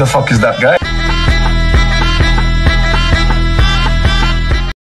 the fuck is that guy?